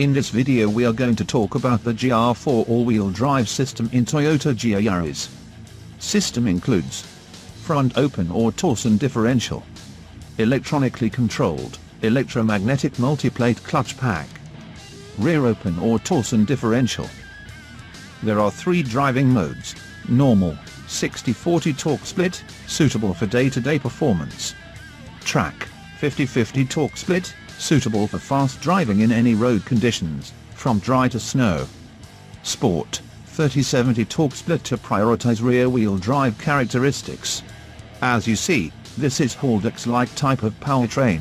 In this video we are going to talk about the GR4 all-wheel drive system in Toyota GR Yaris. System includes front open or Torsen differential, electronically controlled, electromagnetic multiplate clutch pack, rear open or Torsen differential. There are three driving modes, normal, 60-40 torque split, suitable for day-to-day -day performance. Track, 50-50 torque split, suitable for fast driving in any road conditions, from dry to snow. Sport, 30-70 torque split to prioritize rear-wheel drive characteristics. As you see, this is Haldex-like type of powertrain.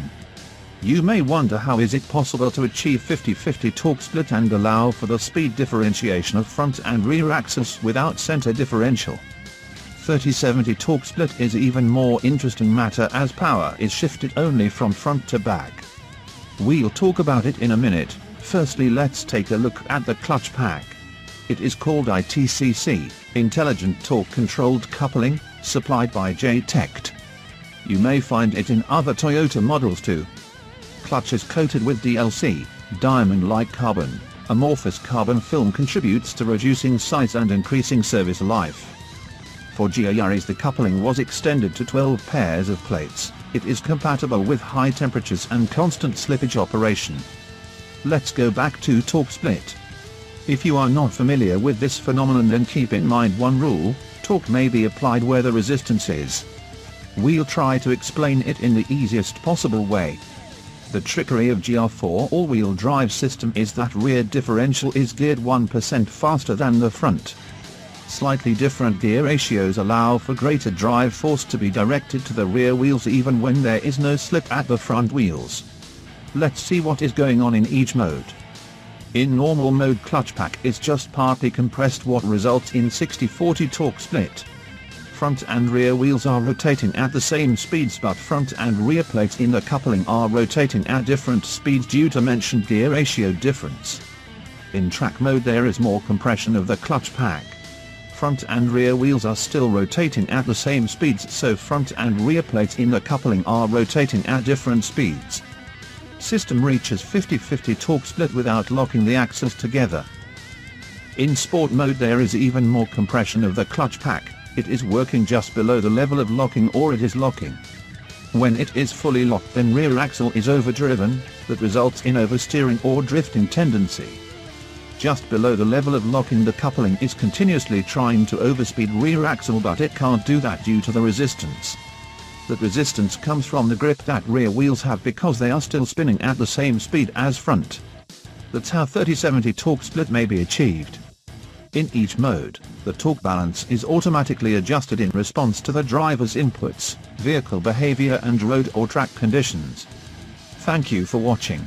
You may wonder how is it possible to achieve 50-50 torque split and allow for the speed differentiation of front and rear axles without center differential. 30-70 torque split is even more interesting matter as power is shifted only from front to back. We'll talk about it in a minute, firstly let's take a look at the clutch pack. It is called ITCC, Intelligent Torque Controlled Coupling, supplied by JTEKT. You may find it in other Toyota models too. Clutch is coated with DLC, diamond-like carbon. Amorphous carbon film contributes to reducing size and increasing service life. For GR Yaris the coupling was extended to 12 pairs of plates. It is compatible with high temperatures and constant slippage operation. Let's go back to torque split. If you are not familiar with this phenomenon then keep in mind one rule, torque may be applied where the resistance is. We'll try to explain it in the easiest possible way. The trickery of GR4 all-wheel drive system is that rear differential is geared 1% faster than the front. Slightly different gear ratios allow for greater drive force to be directed to the rear wheels even when there is no slip at the front wheels. Let's see what is going on in each mode. In normal mode clutch pack is just partly compressed what results in 60-40 torque split. Front and rear wheels are rotating at the same speeds but front and rear plates in the coupling are rotating at different speeds due to mentioned gear ratio difference. In track mode there is more compression of the clutch pack front and rear wheels are still rotating at the same speeds so front and rear plates in the coupling are rotating at different speeds. System reaches 50-50 torque split without locking the axles together. In sport mode there is even more compression of the clutch pack, it is working just below the level of locking or it is locking. When it is fully locked then rear axle is overdriven, that results in oversteering or drifting tendency just below the level of locking the coupling is continuously trying to overspeed rear axle but it can't do that due to the resistance. That resistance comes from the grip that rear wheels have because they are still spinning at the same speed as front. That's how 30-70 torque split may be achieved. In each mode, the torque balance is automatically adjusted in response to the driver's inputs, vehicle behavior and road or track conditions. Thank you for watching.